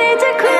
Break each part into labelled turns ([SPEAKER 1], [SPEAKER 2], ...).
[SPEAKER 1] need to clear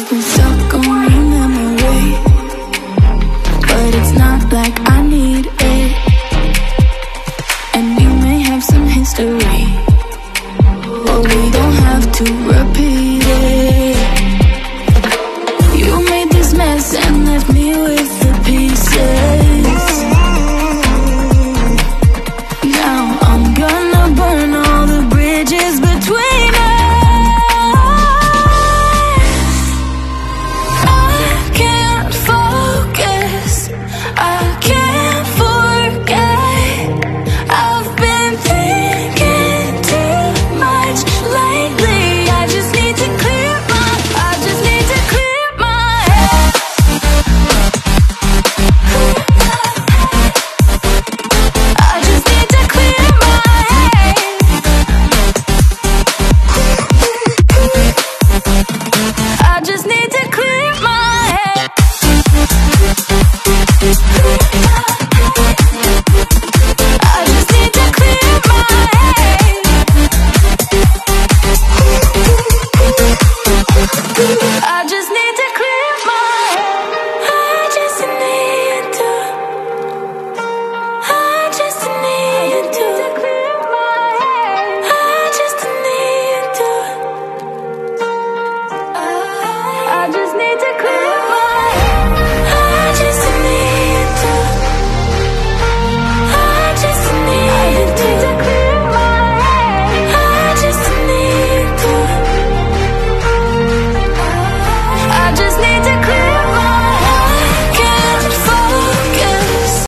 [SPEAKER 1] I've been stuck on your memory, but it's not like I